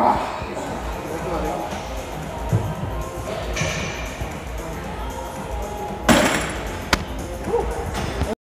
Ah.